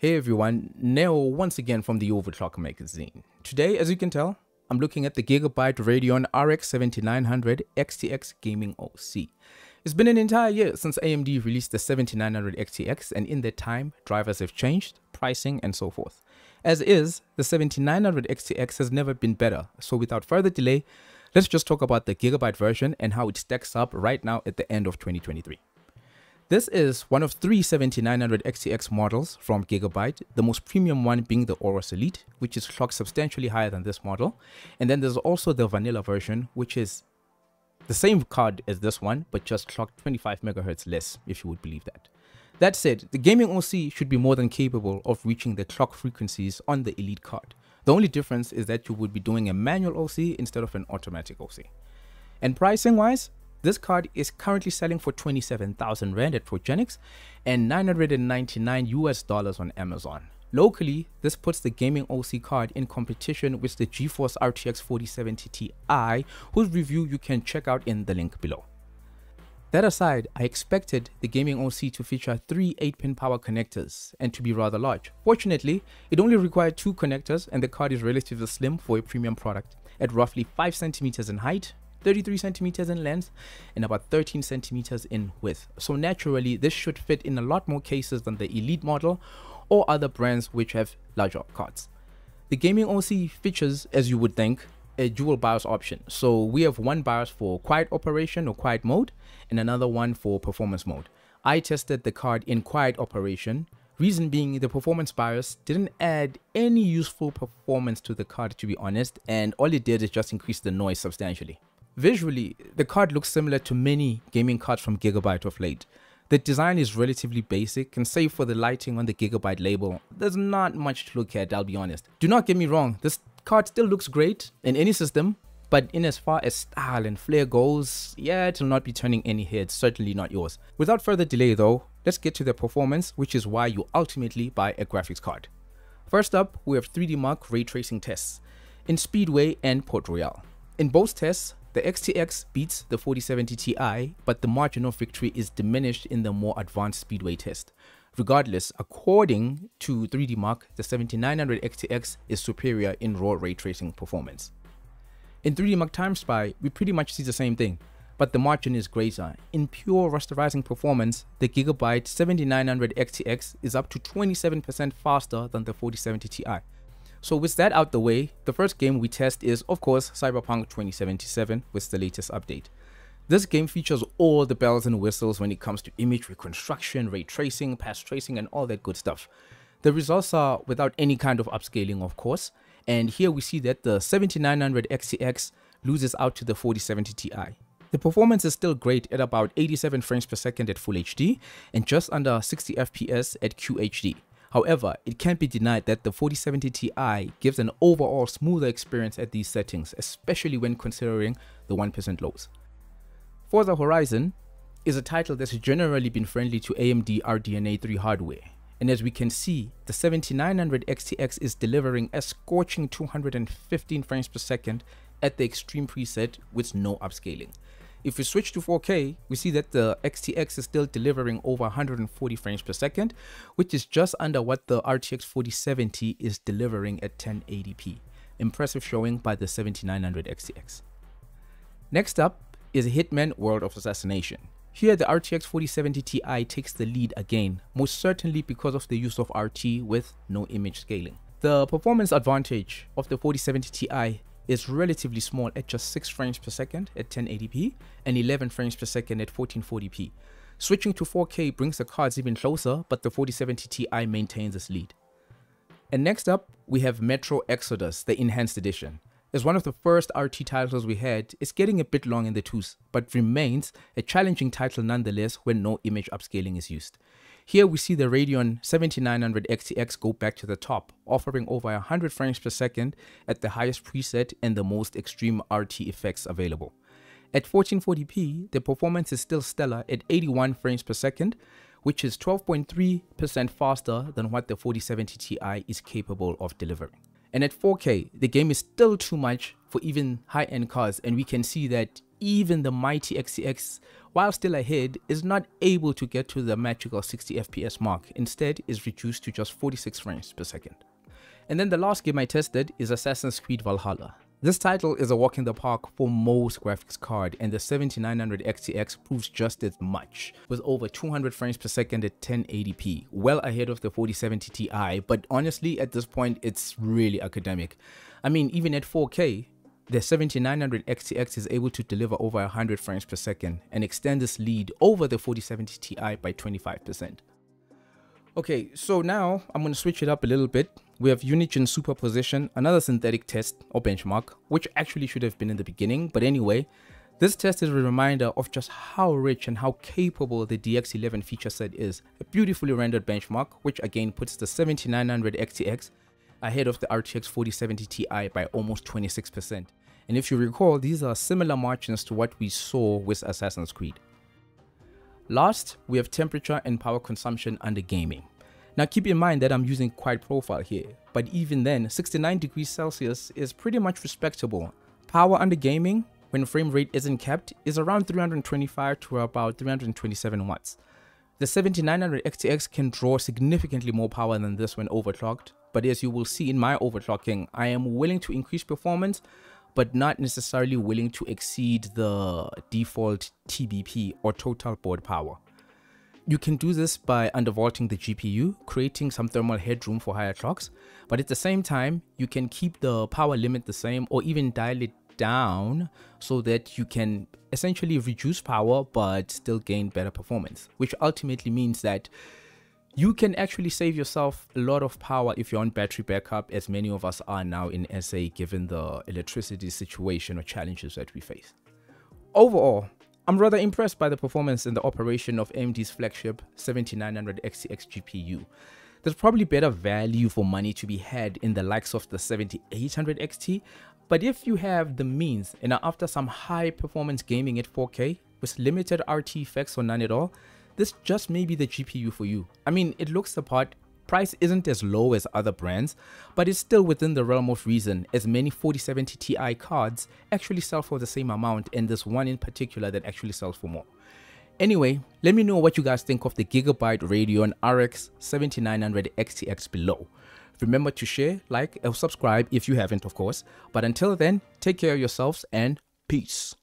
Hey everyone, Neo once again from the Overclocker magazine. Today, as you can tell, I'm looking at the Gigabyte Radeon RX 7900 XTX Gaming OC. It's been an entire year since AMD released the 7900 XTX and in that time, drivers have changed, pricing and so forth. As is, the 7900 XTX has never been better, so without further delay, let's just talk about the Gigabyte version and how it stacks up right now at the end of 2023. This is one of three 7900 XTX models from Gigabyte, the most premium one being the Aorus Elite, which is clocked substantially higher than this model. And then there's also the vanilla version, which is the same card as this one, but just clocked 25 megahertz less, if you would believe that. That said, the gaming OC should be more than capable of reaching the clock frequencies on the Elite card. The only difference is that you would be doing a manual OC instead of an automatic OC. And pricing wise, this card is currently selling for 27,000 Rand at Progenix and 999 US dollars on Amazon. Locally, this puts the gaming OC card in competition with the GeForce RTX 4070 Ti, whose review you can check out in the link below. That aside, I expected the gaming OC to feature three 8-pin power connectors and to be rather large. Fortunately, it only required two connectors and the card is relatively slim for a premium product at roughly 5 centimeters in height 33 centimeters in length and about 13 centimeters in width. So naturally, this should fit in a lot more cases than the Elite model or other brands which have larger cards. The gaming OC features, as you would think, a dual BIOS option. So we have one BIOS for quiet operation or quiet mode and another one for performance mode. I tested the card in quiet operation, reason being the performance BIOS didn't add any useful performance to the card to be honest and all it did is just increase the noise substantially. Visually, the card looks similar to many gaming cards from Gigabyte of late. The design is relatively basic and save for the lighting on the Gigabyte label, there's not much to look at, I'll be honest. Do not get me wrong, this card still looks great in any system, but in as far as style and flair goes, yeah, it'll not be turning any heads, certainly not yours. Without further delay though, let's get to the performance, which is why you ultimately buy a graphics card. First up, we have 3D Mark ray tracing tests in Speedway and Port Royal. In both tests, the XTX beats the 4070 Ti, but the margin of victory is diminished in the more advanced Speedway test. Regardless, according to 3D Mark, the 7900 XTX is superior in raw ray tracing performance. In 3D Mark Time Spy, we pretty much see the same thing, but the margin is greater. In pure rasterizing performance, the Gigabyte 7900 XTX is up to 27% faster than the 4070 Ti. So with that out the way, the first game we test is of course Cyberpunk 2077 with the latest update. This game features all the bells and whistles when it comes to image reconstruction, ray tracing, path tracing and all that good stuff. The results are without any kind of upscaling of course, and here we see that the 7900 XTX loses out to the 4070 Ti. The performance is still great at about 87 frames per second at Full HD and just under 60 FPS at QHD. However, it can't be denied that the 4070 Ti gives an overall smoother experience at these settings, especially when considering the 1% lows. Forza Horizon is a title that's generally been friendly to AMD RDNA 3 hardware, and as we can see, the 7900 XTX is delivering a scorching 215 frames per second at the extreme preset with no upscaling. If we switch to 4K, we see that the XTX is still delivering over 140 frames per second, which is just under what the RTX 4070 is delivering at 1080p. Impressive showing by the 7900 XTX. Next up is Hitman World of Assassination. Here the RTX 4070 Ti takes the lead again, most certainly because of the use of RT with no image scaling. The performance advantage of the 4070 Ti is relatively small at just 6 frames per second at 1080p and 11 frames per second at 1440p. Switching to 4K brings the cards even closer, but the 4070 Ti maintains its lead. And next up, we have Metro Exodus, the Enhanced Edition. As one of the first RT titles we had, it's getting a bit long in the tooth, but remains a challenging title nonetheless when no image upscaling is used. Here we see the Radeon 7900 XTX go back to the top, offering over 100 frames per second at the highest preset and the most extreme RT effects available. At 1440p, the performance is still stellar at 81 frames per second, which is 12.3% faster than what the 4070 Ti is capable of delivering. And at 4K, the game is still too much for even high-end cars and we can see that even the mighty XTX, while still ahead, is not able to get to the magical 60 FPS mark, instead is reduced to just 46 frames per second. And then the last game I tested is Assassin's Creed Valhalla. This title is a walk in the park for most graphics card and the 7900 XTX proves just as much with over 200 frames per second at 1080p, well ahead of the 4070 Ti, but honestly at this point it's really academic. I mean even at 4K, the 7900 XTX is able to deliver over 100 frames per second and extend this lead over the 4070 Ti by 25%. Okay, so now I'm going to switch it up a little bit. We have Unigine superposition, another synthetic test or benchmark, which actually should have been in the beginning. But anyway, this test is a reminder of just how rich and how capable the DX11 feature set is. A beautifully rendered benchmark, which again puts the 7900 XTX ahead of the RTX 4070 Ti by almost 26%. And if you recall, these are similar margins to what we saw with Assassin's Creed. Last, we have temperature and power consumption under gaming. Now keep in mind that I'm using quiet profile here, but even then 69 degrees Celsius is pretty much respectable. Power under gaming, when frame rate isn't kept, is around 325 to about 327 watts. The 7900 XTX can draw significantly more power than this when overclocked, but as you will see in my overclocking, I am willing to increase performance but not necessarily willing to exceed the default TBP or total board power. You can do this by undervolting the GPU, creating some thermal headroom for higher clocks, but at the same time, you can keep the power limit the same or even dial it down so that you can essentially reduce power but still gain better performance, which ultimately means that you can actually save yourself a lot of power if you're on battery backup, as many of us are now in SA given the electricity situation or challenges that we face. Overall, I'm rather impressed by the performance and the operation of AMD's flagship 7900 XTX GPU. There's probably better value for money to be had in the likes of the 7800 XT, but if you have the means and are after some high performance gaming at 4K with limited RT effects or none at all, this just may be the GPU for you. I mean, it looks the part, price isn't as low as other brands, but it's still within the realm of reason as many 4070 Ti cards actually sell for the same amount and this one in particular that actually sells for more. Anyway, let me know what you guys think of the Gigabyte Radeon RX 7900 XTX below. Remember to share, like, or subscribe if you haven't of course. But until then, take care of yourselves and peace.